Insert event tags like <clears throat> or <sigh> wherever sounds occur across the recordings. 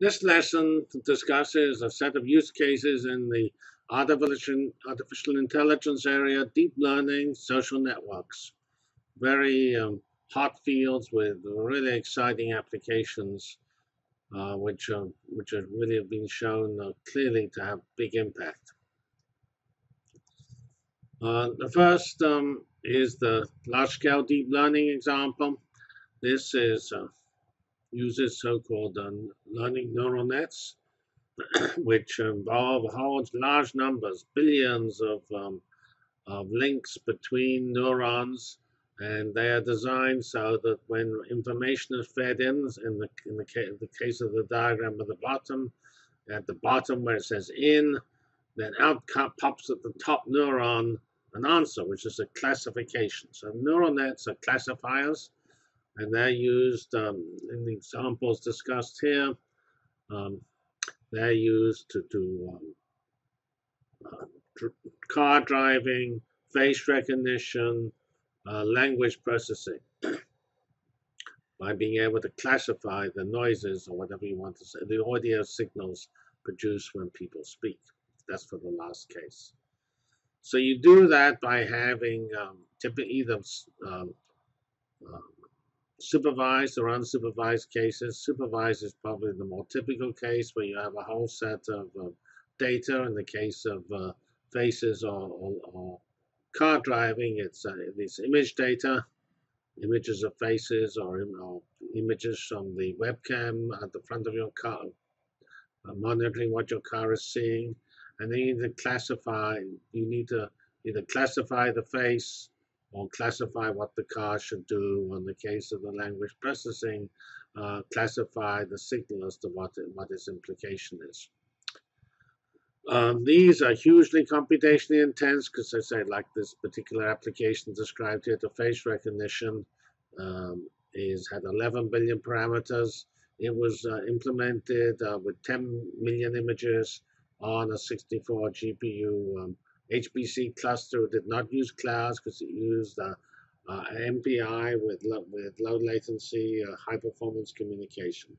This lesson discusses a set of use cases in the artificial, intelligence area, deep learning, social networks. Very um, hot fields with really exciting applications, uh, which, are, which are really have been shown uh, clearly to have big impact. Uh, the first um, is the large-scale deep learning example. This is uh, uses so-called uh, learning neural nets, <clears throat> which involve large numbers, billions of, um, of links between neurons, and they are designed so that when information is fed in, in the, in the, ca the case of the diagram at the bottom, at the bottom where it says in, then out pops at the top neuron an answer, which is a classification. So neural nets are classifiers, and they're used um, in the examples discussed here. Um, they're used to do um, uh, dr car driving, face recognition, uh, language processing <clears throat> by being able to classify the noises or whatever you want to say, the audio signals produced when people speak. That's for the last case. So you do that by having um, typically either um, um, supervised or unsupervised cases. Supervised is probably the more typical case where you have a whole set of uh, data. In the case of uh, faces or, or, or, car driving, it's uh, image data, images of faces or, or, images from the webcam at the front of your car, uh, monitoring what your car is seeing. And then you need to classify, you need to either classify the face or classify what the car should do. In the case of the language processing, uh, classify the signal as to what, what its implication is. Um, these are hugely computationally intense because I say like this particular application described here, the face recognition um, is had 11 billion parameters. It was uh, implemented uh, with 10 million images on a 64 GPU um, HPC cluster did not use clouds because it used uh, uh, MPI with, low, with low latency, uh, high performance communication.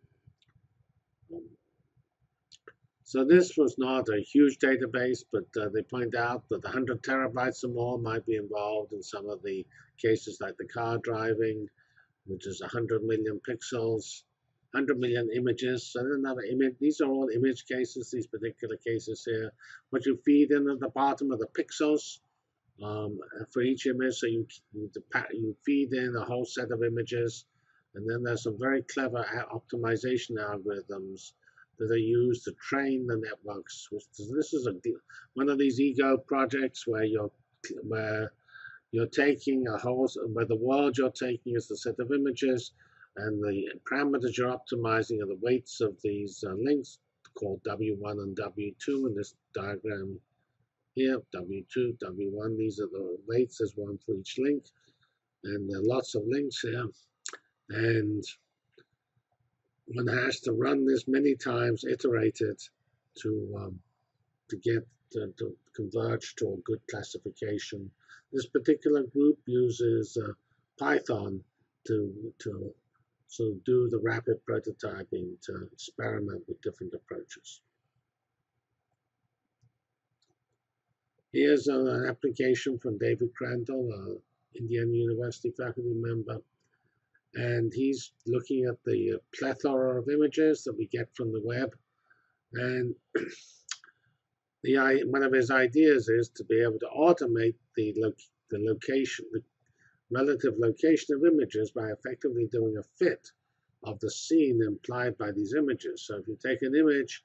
Um, so this was not a huge database, but uh, they point out that 100 terabytes or more might be involved in some of the cases like the car driving, which is 100 million pixels. 100 million images. So another image. These are all image cases, these particular cases here. What you feed in at the bottom are the pixels um, for each image. So you, you, feed in a whole set of images. And then there's some very clever optimization algorithms that are used to train the networks. This is a, one of these ego projects where you're where you're taking a whole where the world you're taking is a set of images and the parameters you're optimizing are the weights of these uh, links called W1 and W2 in this diagram here, W2, W1. These are the weights. There's one for each link. And there are lots of links here. And one has to run this many times, iterate it, to, um, to get to, to, converge to a good classification. This particular group uses uh, Python to, to so do the rapid prototyping to experiment with different approaches. Here's uh, an application from David Crandall, an Indiana University faculty member. And he's looking at the plethora of images that we get from the web. And <clears throat> the, one of his ideas is to be able to automate the, lo the location, the relative location of images by effectively doing a fit of the scene implied by these images. So if you take an image,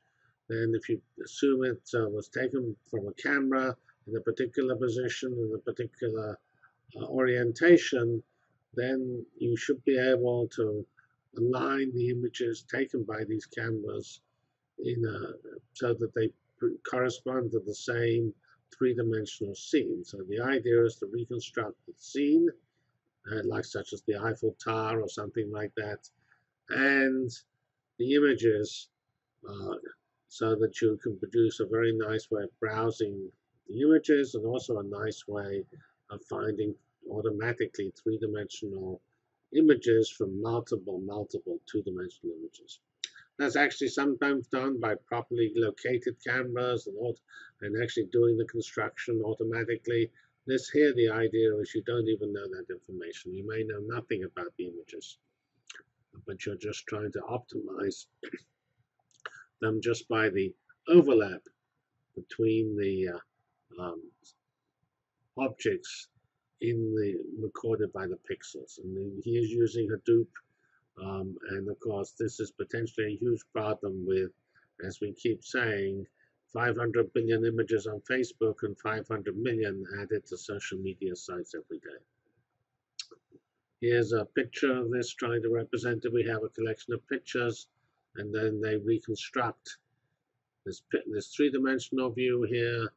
then if you assume it uh, was taken from a camera in a particular position, in a particular uh, orientation, then you should be able to align the images taken by these cameras in a, so that they correspond to the same three-dimensional scene. So the idea is to reconstruct the scene uh, like such as the Eiffel Tower or something like that, and the images uh, so that you can produce a very nice way of browsing the images and also a nice way of finding automatically three-dimensional images from multiple, multiple two-dimensional images. That's actually sometimes done by properly located cameras and, and actually doing the construction automatically. This here, the idea is you don't even know that information. You may know nothing about the images, but you're just trying to optimize <clears throat> them just by the overlap between the uh, um, objects in the recorded by the pixels. And he is using Hadoop, um, and of course, this is potentially a huge problem with, as we keep saying, 500 billion images on Facebook and 500 million added to social media sites every day. Here's a picture of this trying to represent it. We have a collection of pictures, and then they reconstruct this, this three-dimensional view here,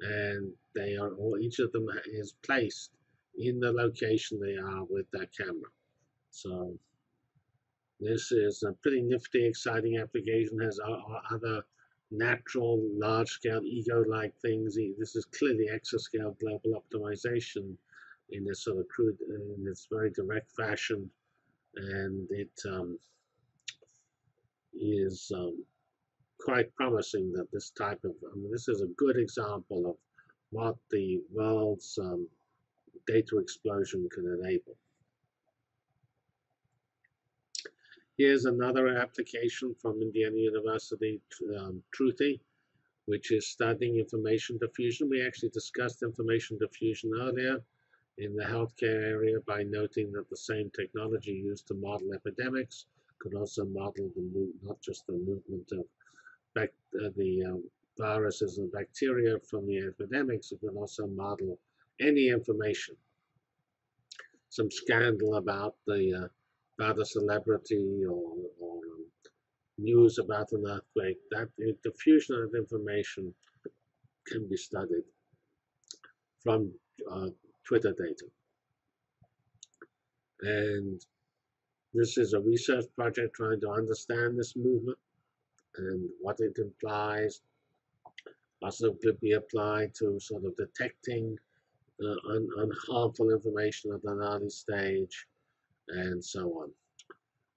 and they are all each of them is placed in the location they are with that camera. So this is a pretty nifty, exciting application. Has uh, uh, other natural, large-scale, ego-like things. This is clearly exascale global optimization in this sort of crude, in this very direct fashion, and it um, is um, quite promising that this type of, I mean, this is a good example of what the world's um, data explosion can enable. Here's another application from Indiana University, um, Truthy, which is studying information diffusion. We actually discussed information diffusion earlier in the healthcare area by noting that the same technology used to model epidemics could also model the not just the movement of uh, the um, viruses and bacteria from the epidemics, it can also model any information. Some scandal about the uh, about a celebrity or, or um, news about an earthquake, that diffusion of information can be studied from uh, Twitter data. And this is a research project trying to understand this movement and what it implies. Also could be applied to sort of detecting uh, un unharmful information at an early stage and so on.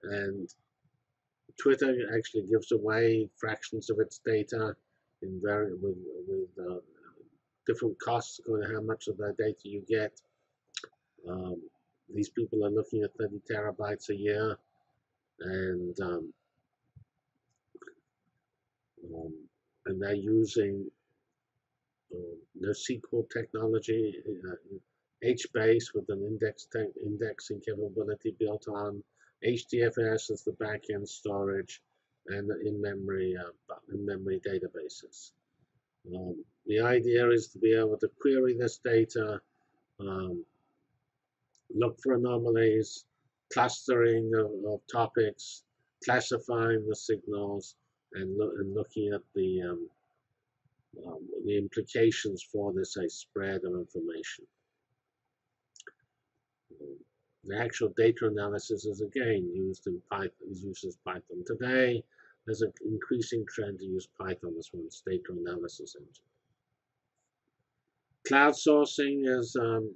And Twitter actually gives away fractions of its data in very with with uh, different costs according to how much of that data you get. Um, these people are looking at 30 terabytes a year, and um, um, and they're using uh, NoSQL technology, uh, HBase with an index indexing capability built on HDFS as the backend storage and in-memory uh, in-memory databases. Um, the idea is to be able to query this data, um, look for anomalies, clustering of, of, topics, classifying the signals, and, lo and looking at the um, um, the implications for this a spread of information. The actual data analysis is again used in Python, is used as Python. Today, there's an increasing trend to use Python as one's data analysis engine. Crowd sourcing has um,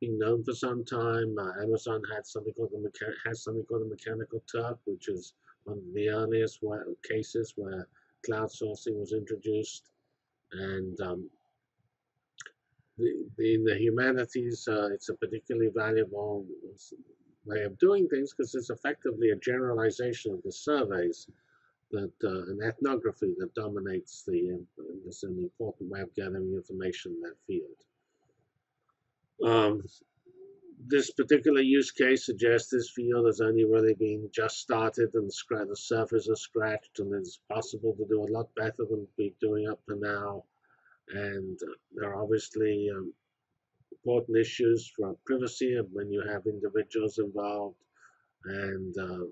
been known for some time. Uh, Amazon had something called the has something called the Mechanical Turk, which is one of the earliest cases where crowd sourcing was introduced. And um, in the humanities, uh, it's a particularly valuable way of doing things because it's effectively a generalization of the surveys that uh, an ethnography that dominates the uh, is an important way of gathering information in that field. Um, this particular use case suggests this field has only really been just started and the surface is scratched and it's possible to do a lot better than we're doing up to now. And there are obviously um, important issues for privacy when you have individuals involved and uh,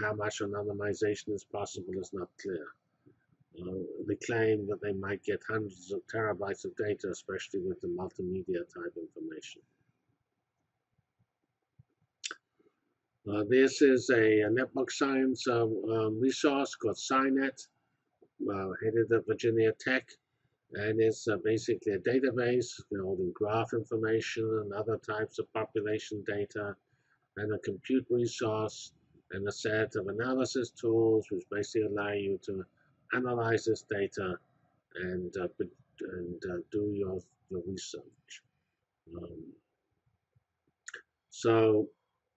how much anonymization is possible is not clear. Uh, they claim that they might get hundreds of terabytes of data, especially with the multimedia type information. Uh, this is a, a, network science uh, um, resource called CINET, uh, headed at Virginia Tech, and it's uh, basically a database holding graph information and other types of population data, and a compute resource and a set of analysis tools which basically allow you to analyze this data and uh, and uh, do your, your research. Um, so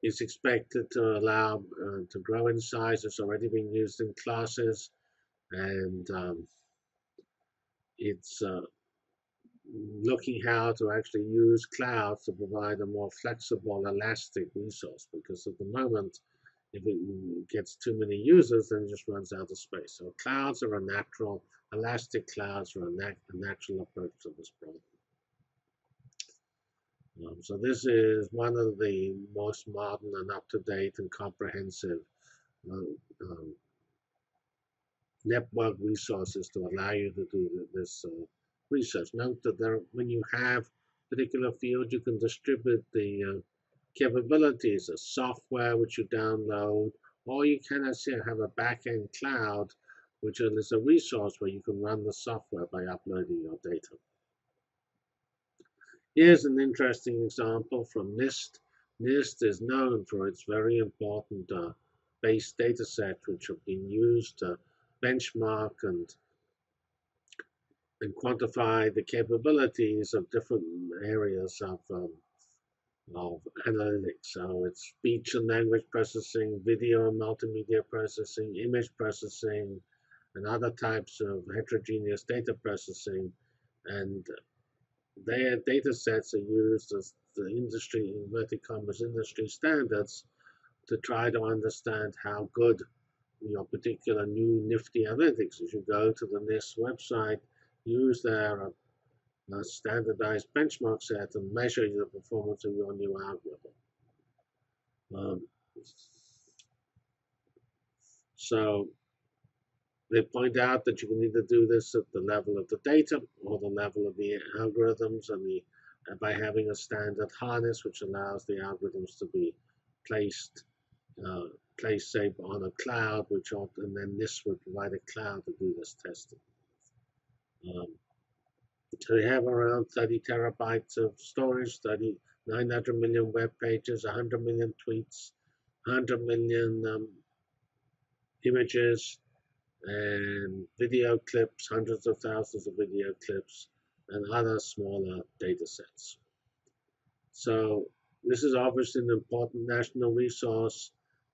it's expected to allow uh, to grow in size. It's already been used in classes, and um, it's uh, looking how to actually use cloud to provide a more flexible, elastic resource. Because at the moment, if it gets too many users, then it just runs out of space. So clouds are a natural, elastic clouds are a, nat a natural approach to this problem. Um, so this is one of the most modern and up-to-date and comprehensive uh, um, network resources to allow you to do this uh, research. Note that there, when you have particular fields, you can distribute the uh, capabilities of software which you download, or you can actually have a back-end cloud, which is a resource where you can run the software by uploading your data. Here's an interesting example from NIST. NIST is known for its very important uh, base data sets which have been used to benchmark and and quantify the capabilities of different areas of um, of analytics. So it's speech and language processing, video and multimedia processing, image processing, and other types of heterogeneous data processing. And their data sets are used as the industry, inverted commas, industry standards to try to understand how good your particular new nifty analytics. As you go to the NIST website, use their uh, standardized benchmark set and measure the performance of your new algorithm. Um, so they point out that you can either do this at the level of the data or the level of the algorithms and the by having a standard harness which allows the algorithms to be placed uh, placed say on a cloud which and then this would provide a cloud to do this testing. Um, so we have around 30 terabytes of storage, 30, 900 million web pages, 100 million tweets, 100 million um, images, and video clips, hundreds of thousands of video clips, and other smaller data sets. So this is obviously an important national resource,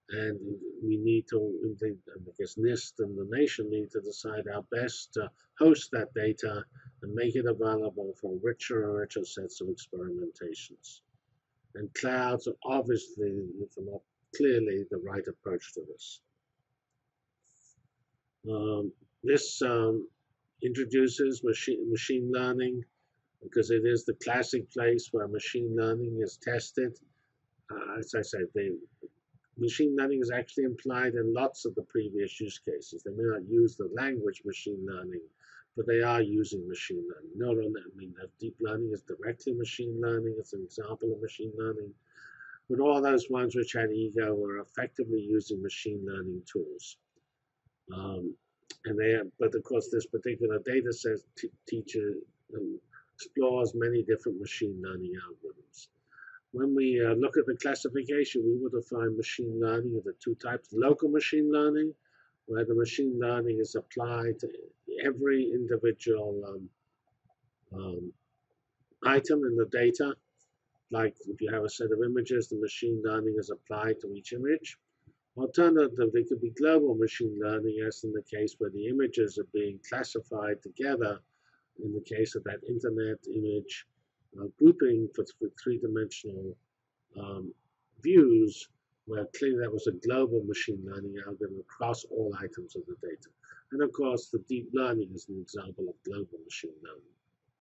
and we need to, I guess NIST and the nation need to decide how best to host that data and make it available for richer and richer sets of experimentations. And clouds are obviously, not clearly, the right approach to this. Um, this um, introduces machine, machine learning because it is the classic place where machine learning is tested. Uh, as I said, the machine learning is actually implied in lots of the previous use cases. They may not use the language machine learning, but they are using machine learning. Neural, I mean, deep learning is directly machine learning. It's an example of machine learning. But all those ones which had ego were effectively using machine learning tools. Um, and they, have, but of course, this particular data set teacher um, explores many different machine learning algorithms. When we uh, look at the classification, we would define machine learning into two types: local machine learning, where the machine learning is applied to every individual um, um, item in the data. Like if you have a set of images, the machine learning is applied to each image. Alternatively, it could be global machine learning, as in the case where the images are being classified together, in the case of that internet image uh, grouping for, for three-dimensional um, views, where clearly that was a global machine learning algorithm across all items of the data. And of course, the deep learning is an example of global machine learning.